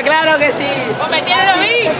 Claro que sí. ¡O me a mí!